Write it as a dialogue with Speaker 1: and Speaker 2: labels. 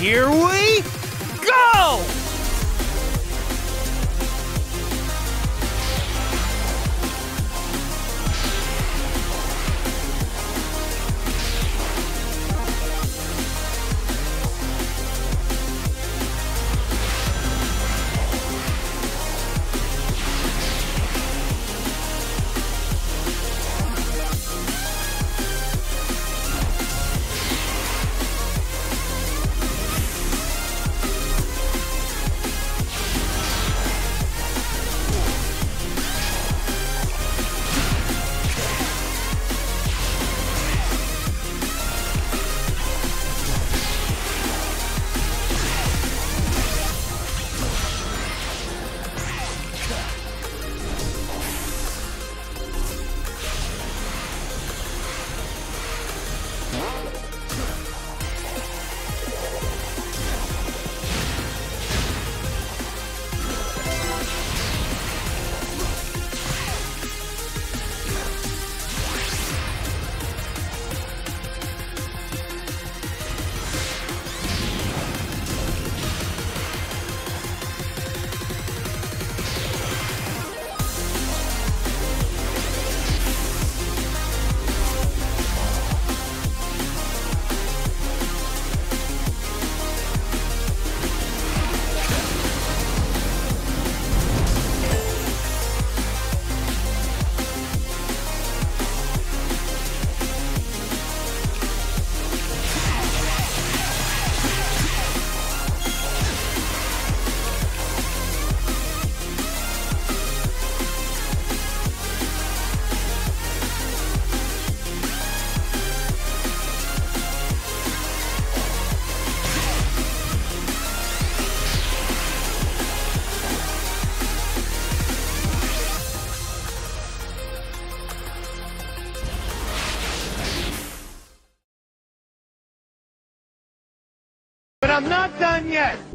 Speaker 1: here we
Speaker 2: But I'm not done yet.